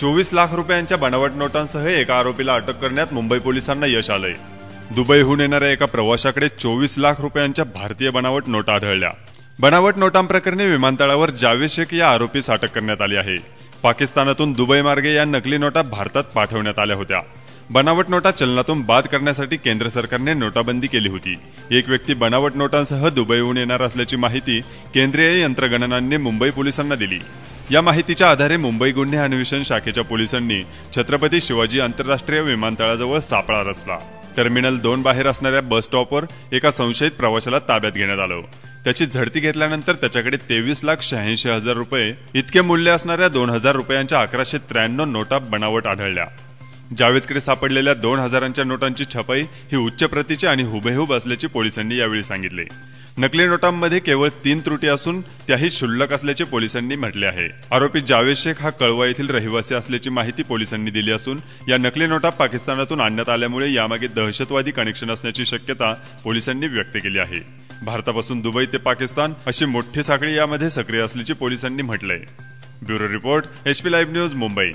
चोवीस लाख रुपयांच्या बनावट नोटांसह एका आरोपीला अटक करण्यात मुंबई पोलिसांना यश आलंय. दुबईहून येणाऱ्या एका प्रवाशाकडे चोवीस लाख रुपयांच्या भारतीय बनावट नोटा आढळल्या. बनावट नोटांप्रकरणी विमानतळावर जावेद शेख या आरोपीस अटक करण्यात आली आहे. पाकिस्तानातून दुबई मार्गे या नकली नोटा भारतात पाठवण्यात आल्या होत्या. बनावट नोटा चलनातून बाद करण्यासाठी केंद्र सरकारने नोटाबंदी केली होती. एक व्यक्ती बनावट नोटांसह दुबईहून येणार असल्याची माहिती केंद्रीय यंत्रगणनांनी मुंबई पोलिसांना दिली. या माहितीच्या आधारे मुंबई गुन्हे अन्वेषण शाखेच्या पोलिसांनी छत्रपती शिवाजी आंतरराष्ट्रीय विमानतळाजवळ सापळा रचला. टर्मिनल दोन बाहेर असणाऱ्या बस स्टॉपवर एका संशयित प्रवाशाला ताब्यात घेण्यात आलं. त्याची झडती घेतल्यानंतर त्याच्याकडे तेवीस लाख शहाऐंशी हजार रुपये इतके मूल्य असणाऱ्या दोन हजार रुपयांच्या अकराशे त्र्याण्णव नोटा बनावट आढळल्या. जावेदकडे सापडलेल्या दोन हजारांच्या नोटांची छपाई ही उच्च प्रतीची आणि हुबेहूब असल्याचे पोलिसांनी यावेळी सांगितले. नकली नोटांमध्ये केवळ तीन त्रुटी असून त्याही क्षुल्लक असल्याचे पोलिसांनी म्हटले आहे. आरोपी जावेद शेख हा कळवा येथील रहिवासी असल्याची माहिती पोलिसांनी दिली असून या नकली नोटा पाकिस्तानातून आणण्यात आल्यामुळे यामागे दहशतवादी कनेक्शन असण्याची शक्यता पोलिसांनी व्यक्त केली आहे. भारतापासून दुबई ते पाकिस्तान अशी मोठी साखळी यामध्ये सक्रिय असल्याचे पोलिसांनी म्हटलंय. Bureau report HP live news Mumbai.